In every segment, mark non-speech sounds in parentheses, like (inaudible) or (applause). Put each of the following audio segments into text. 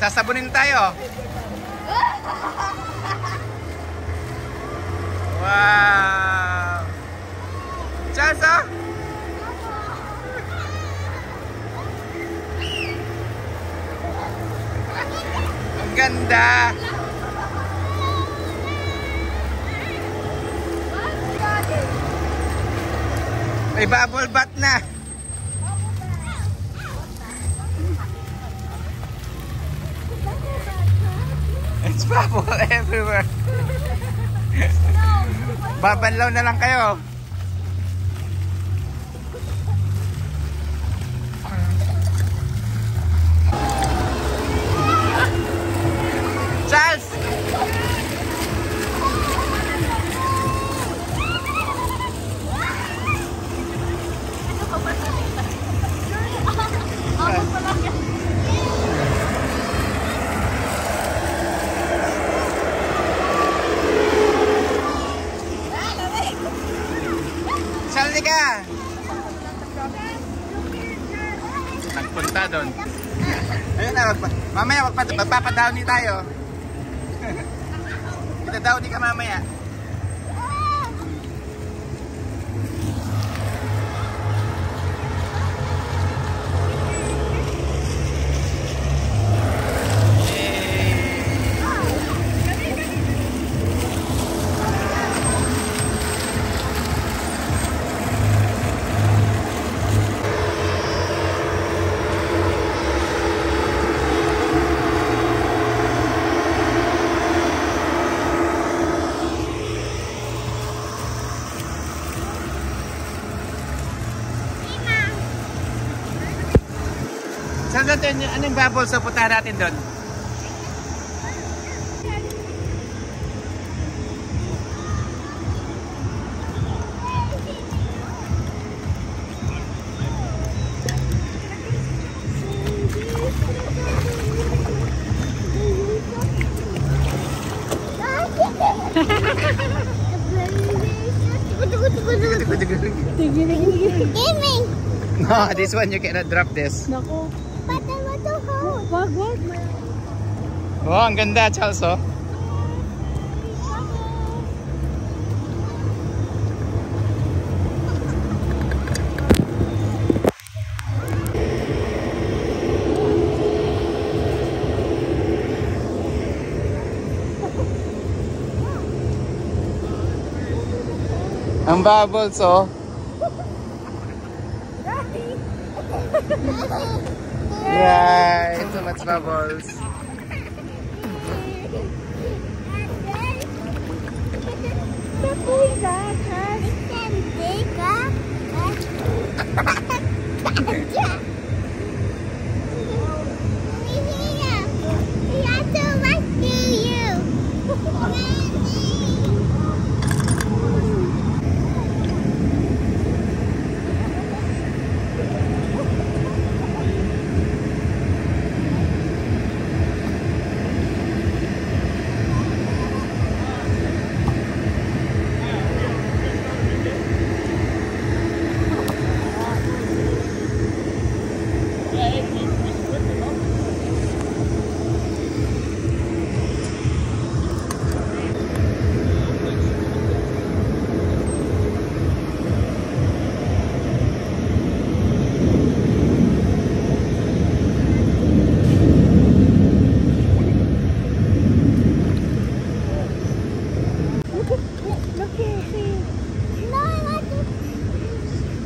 sasabunin tayo. Wow! Charles, oh! Ang ganda! May bubble bath na! It's bubble (laughs) everywhere! (laughs) Babanlaw na lang kayo. Saldi ka! Nagpunta doon. Ayun na, magpa mamaya magpa magpapadowny tayo. (laughs) Itadowny ka mamaya. Natin, anong bubbles sa punta natin doon? Me. No, (laughs) this one you cannot drop this. Naku. But I want to hold. Wag, wag. Oh, ang ganda, Charles, oh. Ang bubbles, oh. (laughs) Yeah, too much bubbles.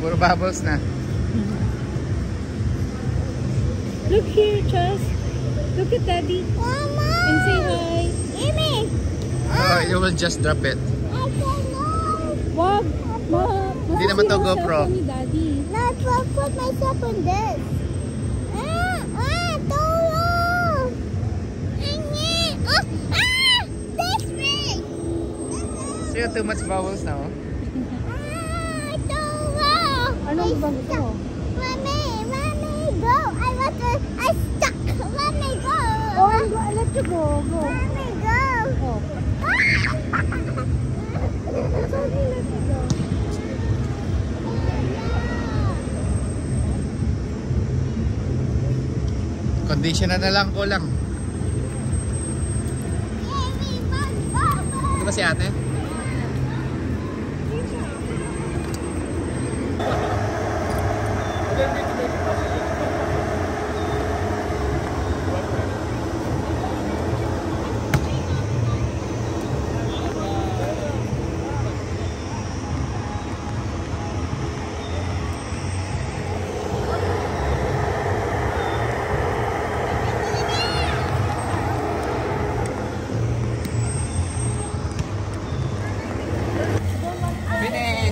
Puro bubbles na. Look here, Chas. Look at Daddy. And say hi. Oh, you will just drop it. Wag. Ma. Hindi naman to GoPro. Daddy. Let's put myself on this. you too much vowels now. I don't know. Ano ba ito? Mommy, mommy, go. I want to, I stuck. Let me go. Oh, I'm go, let you go. go. Let go. Oh. Sorry, let me go. Conditioner na lang ko lang. Ito ba si ate?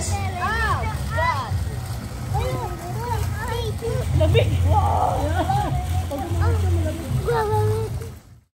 guys.